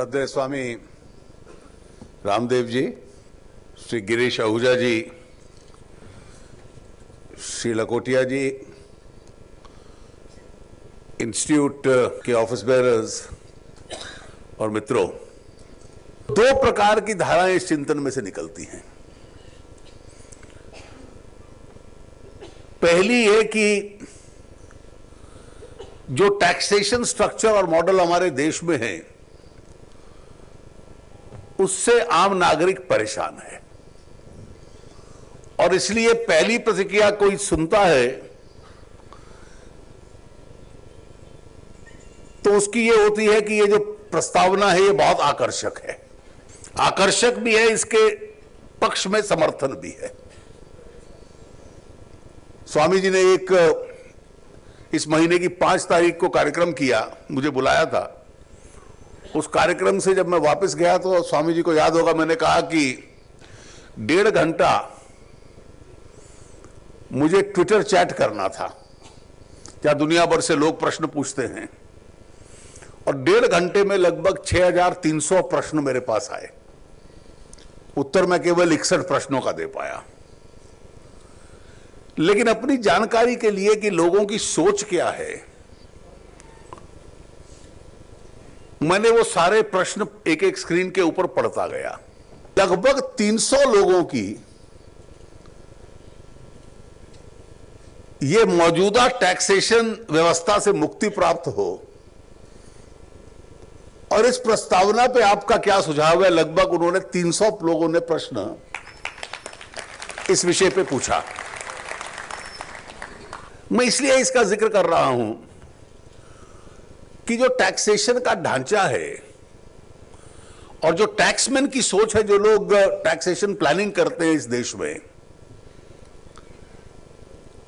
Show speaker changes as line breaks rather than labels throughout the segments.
श्रद्धेय स्वामी रामदेव जी, श्री गिरीश आहूजा जी, श्री लकोटिया जी, इंस्टीट्यूट के office bearers और मित्रों, दो प्रकार की धाराएँ इस चिंतन में से निकलती हैं। पहली ये कि जो टैक्सेशन स्ट्रक्चर और मॉडल हमारे देश में है उससे आम नागरिक परेशान है। और इसलिए पहली प्रतिक्रिया कोई सुनता है तो उसकी ये होती है कि ये जो प्रस्तावना है, ये बहुत आकर्षक है। आकर्षक भी है, इसके पक्ष में समर्थन भी है। स्वामी जी ने एक, इस महीने की पाँच तारीख को कार्यक्रम किया, मुझे बुलाया था। उस कार्यक्रम से जब मैं वापस गया तो स्वामी जी को याद होगा मैंने कहा कि डेढ़ घंटा मुझे ट्विटर चैट करना था क्या दुनिया भर से लोग प्रश्न पूछते हैं। और डेढ़ घंटे में लगभग 6,300 प्रश्न मेरे पास आए। उत्तर मैं केवल इकसठ प्रश्नों का दे पाया। लेकिन अपनी जानकारी के लिए कि लोगों की सोच क्या है मैंने वो सारे प्रश्न एक एक स्क्रीन के ऊपर पढ़ता गया। लगभग 300 लोगों की ये मौजूदा टैक्सेशन व्यवस्था से मुक्ति प्राप्त हो। और इस प्रस्तावना पे आपका क्या सुझाव है? लगभग उन्होंने 300 लोगों ने प्रश्न इस विषय पे पूछा। मैं इसलिए इसका ज़िक्र कर रहा हूँ कि जो टैक्सेशन का ढांचा है, और जो टैक्समैन की सोच है जो लोग टैक्सेशन प्लानिंग करते हैं इस देश में,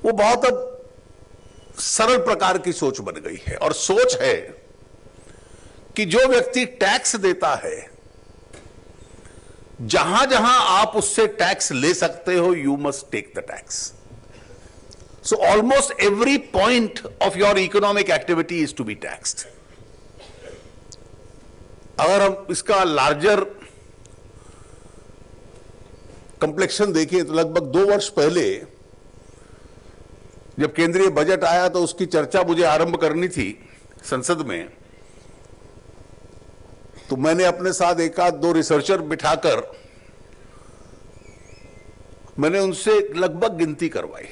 वो बहुत अब सरल प्रकार की सोच बन गई है। और सोच है कि जो व्यक्ति टैक्स देता है जहाँ जहाँ आप उससे टैक्स ले सकते हो you must take the tax So almost every point of your economic activity is to be taxed. अगर हम इसका लार्जर कंप्लेक्शन देखें तो लगभग दो वर्ष पहले जब केंद्रीय बजट आया तो उसकी चर्चा मुझे आरंभ करनी थी संसद में तो मैंने अपने साथ एक आध दो रिसर्चर बिठाकर मैंने उनसे लगभग गिनती करवाई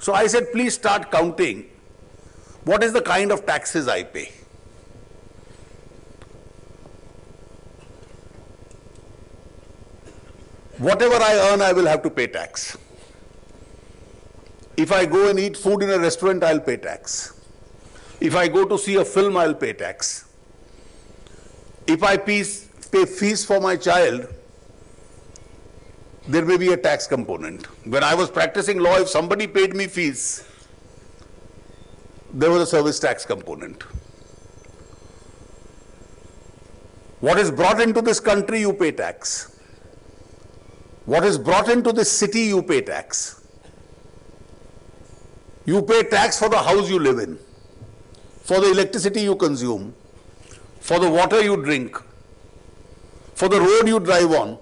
So I said, please start counting what is the kind of taxes I pay. Whatever I earn, I will have to pay tax. If I go and eat food in a restaurant, I'll pay tax. If I go to see a film, I'll pay tax. If I pay fees for my child, there may be a tax component. When I was practicing law, if somebody paid me fees, there was a service tax component. What is brought into this country, you pay tax. What is brought into this city, you pay tax. You pay tax for the house you live in, for the electricity you consume, for the water you drink, for the road you drive on,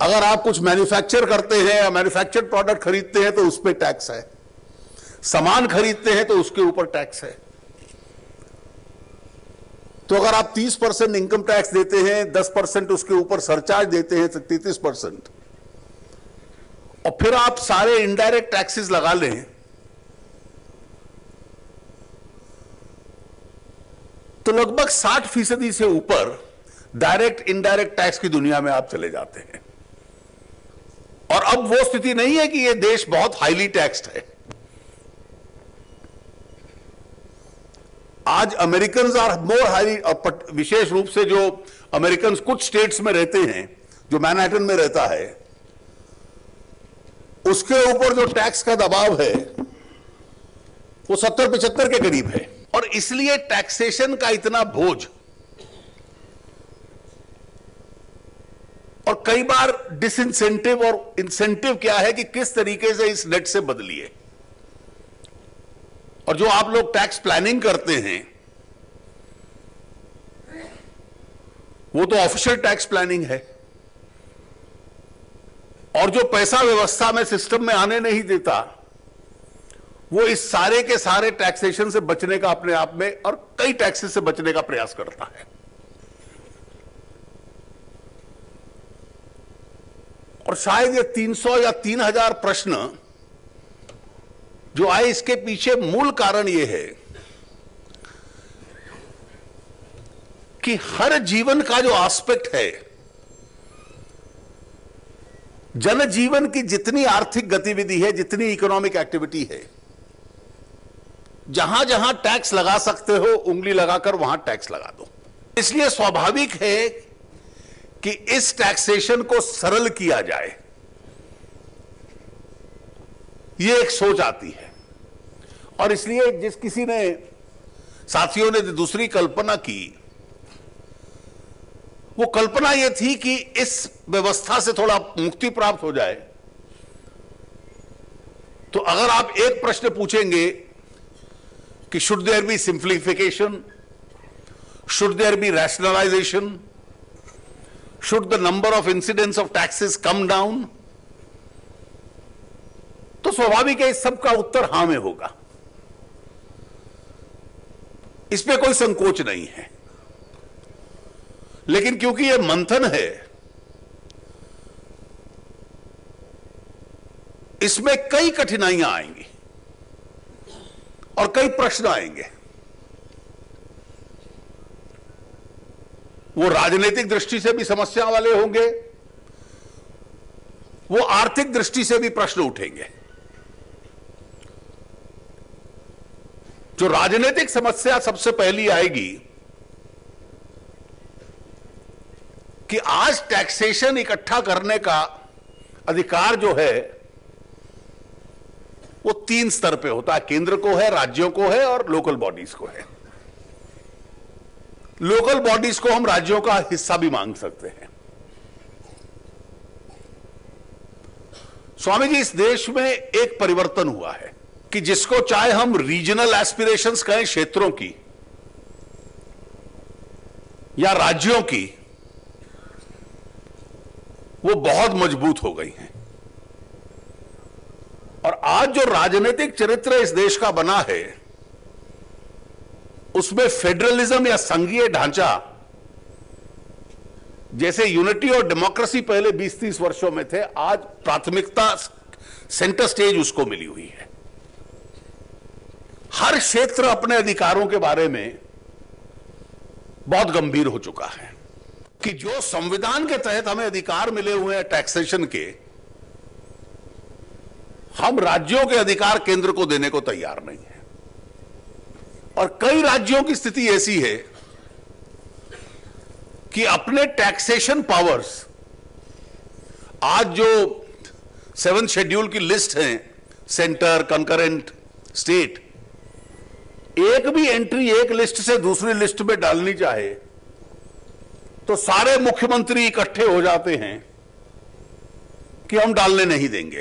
अगर आप कुछ manufacture करते हैं या manufactured product खरीदते हैं तो उस पर टैक्स है। सामान खरीदते हैं तो उसके ऊपर टैक्स है। तो अगर आप 30 परसेंट इनकम टैक्स देते हैं 10 परसेंट उसके ऊपर सरचार्ज देते हैं तो तैतीस परसेंट। और फिर आप सारे इनडायरेक्ट टैक्सेस लगा लें। तो लगभग 60 फ़ीसदी से ऊपर डायरेक्ट इनडायरेक्ट टैक्स की दुनिया में आप चले जाते हैं। और अब वो स्थिति नहीं है कि ये देश बहुत हाईली टैक्स्ड है। आज अमेरिकन आर मोर हाईली विशेष रूप से जो अमेरिकन कुछ स्टेट्स में रहते हैं, जो मैनहटन में रहता है, उसके ऊपर जो टैक्स का दबाव है, वो सत्तर पिछहत्तर के करीब है। और इसलिए टैक्सेशन का इतना बोझ और कई बार डिसइंसेंटिव और इंसेंटिव क्या है कि किस तरीके से इस नेट से बदलिए और जो आप लोग टैक्स प्लानिंग करते हैं, वो तो ऑफिशियल टैक्स प्लानिंग है। और जो पैसा व्यवस्था में सिस्टम में आने नहीं देता, वो इस सारे के सारे टैक्सेशन से बचने का अपने आप में और कई टैक्सेस से बचने का प्रयास करता है। और शायद ये 300 या 3000 प्रश्न जो आए इसके पीछे मूल कारण यह है कि हर जीवन का जो एस्पेक्ट है, जनजीवन की जितनी आर्थिक गतिविधि है, जितनी इकोनॉमिक एक्टिविटी है, जहाँ जहाँ टैक्स लगा सकते हो, उंगली लगाकर वहाँ टैक्स लगा दो। इसलिए स्वाभाविक है कि इस टैक्सेशन को सरल किया जाए। यह एक सोच आती है। और इसलिए जिस किसी ने, साथियों ने दूसरी कल्पना की, वो कल्पना यह थी कि इस व्यवस्था से थोड़ा मुक्ति प्राप्त हो जाए। तो अगर आप एक प्रश्न पूछेंगे कि should there be simplification should there be rationalisation should the number of incidents of taxes come down तो स्वाभाविक है इस सब का उत्तर हाँ में होगा। इसमें कोई संकोच नहीं है। लेकिन क्योंकि यह मंथन है, इसमें कई कठिनाइयाँ आएँगी और कई प्रश्न आएँगे। वो राजनीतिक दृष्टि से भी समस्या वाले होंगे, वो आर्थिक दृष्टि से भी प्रश्न उठेंगे। जो राजनीतिक समस्या सबसे पहली आएगी कि आज टैक्सेशन इकट्ठा करने का अधिकार जो है, वो तीन स्तर पे होता है। केंद्र को है, राज्यों को है और लोकल बॉडीज को है। लोकल बॉडीज को हम राज्यों का हिस्सा भी मांग सकते हैं। स्वामी जी, इस देश में एक परिवर्तन हुआ है कि जिसको चाहे हम रीजनल एस्पिरेशंस कहें क्षेत्रों की या राज्यों की, वो बहुत मज़बूत हो गई हैं। और आज जो राजनीतिक चरित्र इस देश का बना है उसमें फेडरलिज्म या संघीय ढांचा, जैसे यूनिटी और डेमोक्रेसी पहले 20-30 वर्षों में थे, आज प्राथमिकता सेंटर स्टेज उसको मिली हुई है। हर क्षेत्र अपने अधिकारों के बारे में बहुत गंभीर हो चुका है कि जो संविधान के तहत हमें अधिकार मिले हुए हैं टैक्सेशन के, हम राज्यों के अधिकार केंद्र को देने को तैयार नहीं और कई राज्यों की स्थिति ऐसी है कि अपने टैक्सेशन पावर्स आज जो सेवन शेड्यूल की लिस्ट है सेंटर कंकरेंट स्टेट एक भी एंट्री एक लिस्ट से दूसरी लिस्ट में डालनी चाहे तो सारे मुख्यमंत्री इकट्ठे हो जाते हैं कि हम डालने नहीं देंगे।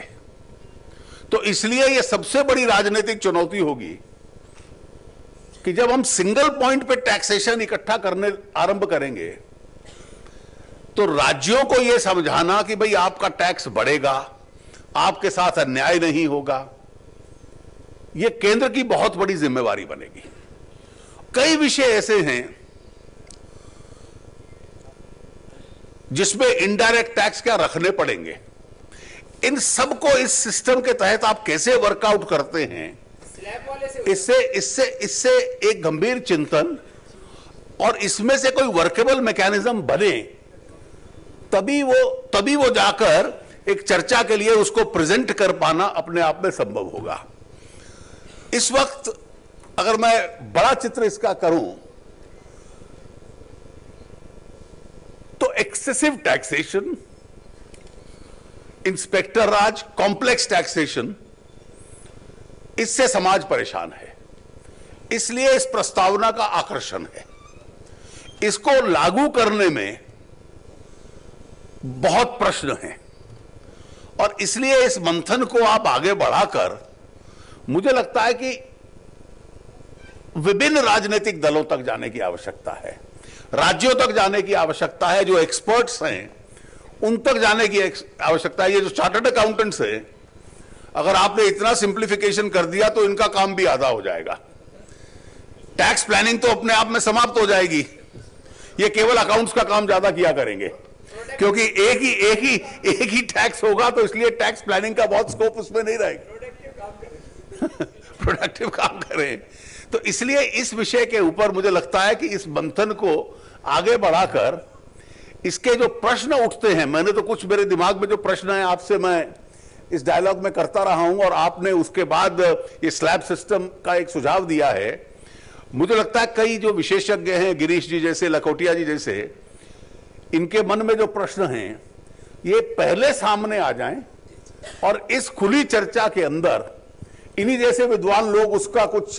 तो इसलिए यह सबसे बड़ी राजनीतिक चुनौती होगी कि जब हम सिंगल पॉइंट पे टैक्सेशन इकट्ठा करने आरंभ करेंगे तो राज्यों को यह समझाना कि भाई आपका टैक्स बढ़ेगा, आपके साथ अन्याय नहीं होगा यह केंद्र की बहुत बड़ी जिम्मेवारी बनेगी। कई विषय ऐसे हैं जिसमें इनडायरेक्ट टैक्स क्या रखने पड़ेंगे। इन सबको इस सिस्टम के तहत आप कैसे वर्कआउट करते हैं? इससे इससे इससे एक गंभीर चिंतन और इसमें से कोई वर्केबल मैकेनिज्म बने, तभी वो तभी वो जाकर एक चर्चा के लिए उसको प्रेजेंट कर पाना अपने आप में संभव होगा। इस वक्त अगर मैं बड़ा चित्र इसका करूँ तो excessive taxation inspector raj complex taxation इससे समाज परेशान है। इसलिए इस प्रस्तावना का आकर्षण है। इसको लागू करने में बहुत प्रश्न हैं। और इसलिए इस मंथन को आप आगे बढ़ाकर मुझे लगता है कि विभिन्न राजनीतिक दलों तक जाने की आवश्यकता है। राज्यों तक जाने की आवश्यकता है, जो एक्सपर्ट्स हैं, उन तक जाने की आवश्यकता है। ये जो चार्टर्ड अकाउंटेंट्स है अगर आपने इतना सिंप्लीफिकेशन कर दिया तो इनका काम भी आधा हो जाएगा। टैक्स प्लानिंग तो अपने आप में समाप्त हो जाएगी। ये केवल अकाउंट्स का काम ज़्यादा किया करेंगे। क्योंकि एक ही एक ही एक ही टैक्स होगा तो इसलिए टैक्स प्लानिंग का बहुत स्कोप उसमें नहीं रहेगा। प्रोडक्टिव काम करें। तो इसलिए इस विषय के ऊपर मुझे लगता है कि इस मंथन को आगे बढ़ाकर इसके जो प्रश्न उठते हैं, मैंने तो कुछ मेरे दिमाग में जो प्रश्न है, आपसे मैं इस डायलॉग में करता रहा हूँ और आपने उसके बाद ये स्लैब सिस्टम का एक सुझाव दिया है। मुझे लगता है कई जो विशेषज्ञ हैं गिरीश जी जैसे लकोटिया जी जैसे इनके मन में जो प्रश्न हैं ये पहले सामने आ जाएँ और इस खुली चर्चा के अंदर इन्हीं जैसे विद्वान लोग उसका कुछ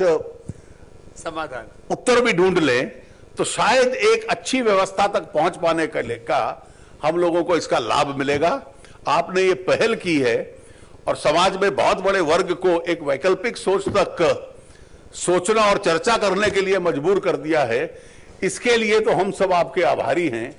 समाधान। उत्तर भी ढूंढ लें तो शायद एक अच्छी व्यवस्था तक पहुँच पाने का हम लोगों को इसका लाभ मिलेगा। आपने ये पहल की है और समाज में बहुत बड़े वर्ग को एक वैकल्पिक सोच तक सोचना और चर्चा करने के लिए मजबूर कर दिया है। इसके लिए तो हम सब आपके आभारी हैं।